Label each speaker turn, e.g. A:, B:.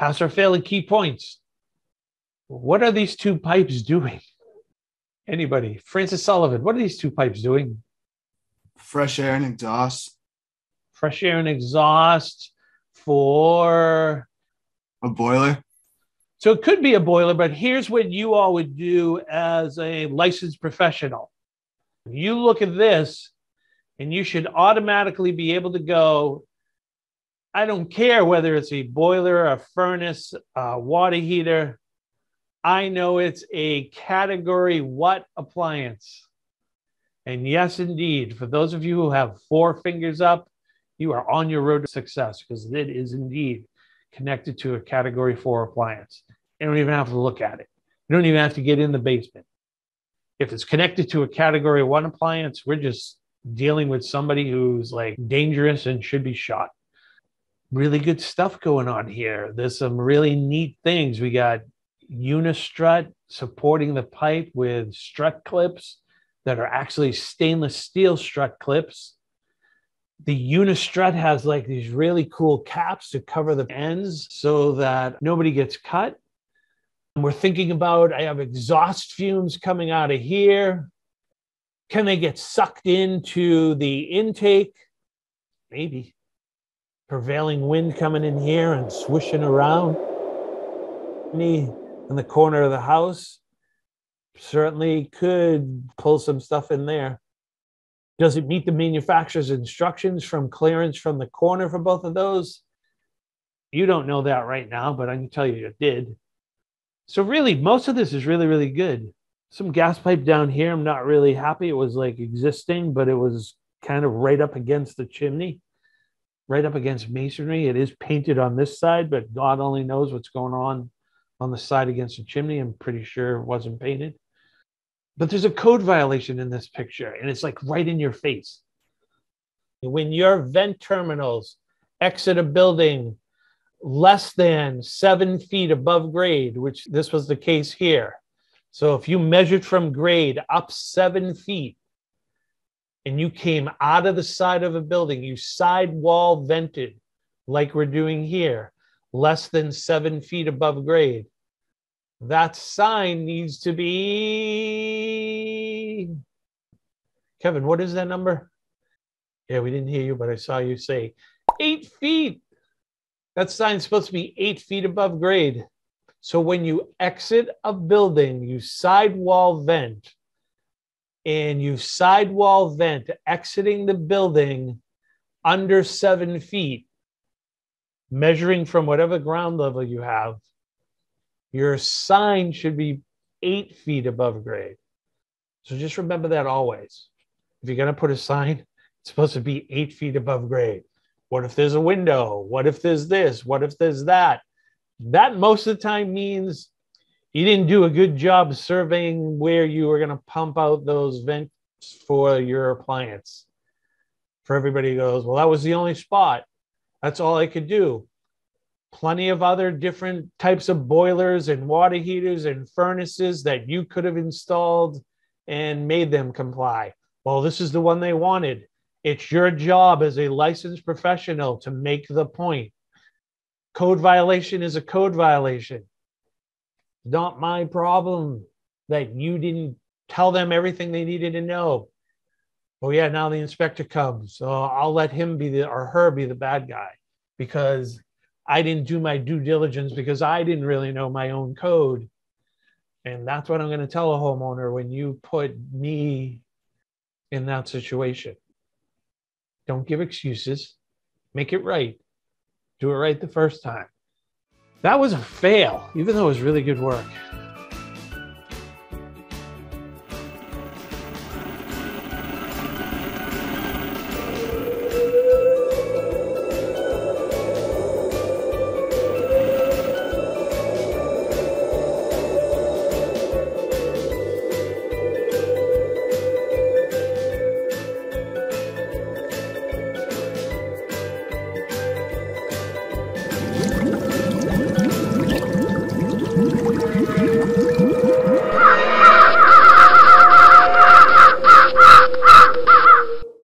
A: Pass or fail at key points. What are these two pipes doing? Anybody? Francis Sullivan, what are these two pipes doing?
B: Fresh air and exhaust.
A: Fresh air and exhaust for
B: A boiler.
A: So it could be a boiler, but here's what you all would do as a licensed professional. You look at this and you should automatically be able to go. I don't care whether it's a boiler, a furnace, a water heater. I know it's a category what appliance. And yes, indeed, for those of you who have four fingers up, you are on your road to success because it is indeed connected to a category four appliance. You don't even have to look at it. You don't even have to get in the basement. If it's connected to a category one appliance, we're just dealing with somebody who's like dangerous and should be shot. Really good stuff going on here. There's some really neat things. We got unistrut supporting the pipe with strut clips that are actually stainless steel strut clips the unistrut has like these really cool caps to cover the ends so that nobody gets cut. And we're thinking about I have exhaust fumes coming out of here. Can they get sucked into the intake? Maybe. Prevailing wind coming in here and swishing around me in the corner of the house certainly could pull some stuff in there. Does it meet the manufacturer's instructions from clearance from the corner for both of those? You don't know that right now, but I can tell you it did. So really, most of this is really, really good. Some gas pipe down here, I'm not really happy. It was like existing, but it was kind of right up against the chimney, right up against masonry. It is painted on this side, but God only knows what's going on on the side against the chimney. I'm pretty sure it wasn't painted. But there's a code violation in this picture, and it's like right in your face. When your vent terminals exit a building less than seven feet above grade, which this was the case here. So if you measured from grade up seven feet and you came out of the side of a building, you sidewall vented like we're doing here, less than seven feet above grade, that sign needs to be. Kevin, what is that number? Yeah, we didn't hear you, but I saw you say eight feet. That sign's supposed to be eight feet above grade. So when you exit a building, you sidewall vent and you sidewall vent exiting the building under seven feet, measuring from whatever ground level you have, your sign should be eight feet above grade. So just remember that always. If you're going to put a sign, it's supposed to be eight feet above grade. What if there's a window? What if there's this? What if there's that? That most of the time means you didn't do a good job surveying where you were going to pump out those vents for your appliance. For everybody goes, well, that was the only spot. That's all I could do plenty of other different types of boilers and water heaters and furnaces that you could have installed and made them comply. Well, this is the one they wanted. It's your job as a licensed professional to make the point. Code violation is a code violation. Not my problem that you didn't tell them everything they needed to know. Oh, yeah, now the inspector comes. So I'll let him be the or her be the bad guy because I didn't do my due diligence because I didn't really know my own code. And that's what I'm going to tell a homeowner when you put me in that situation. Don't give excuses, make it right. Do it right the first time. That was a fail, even though it was really good work.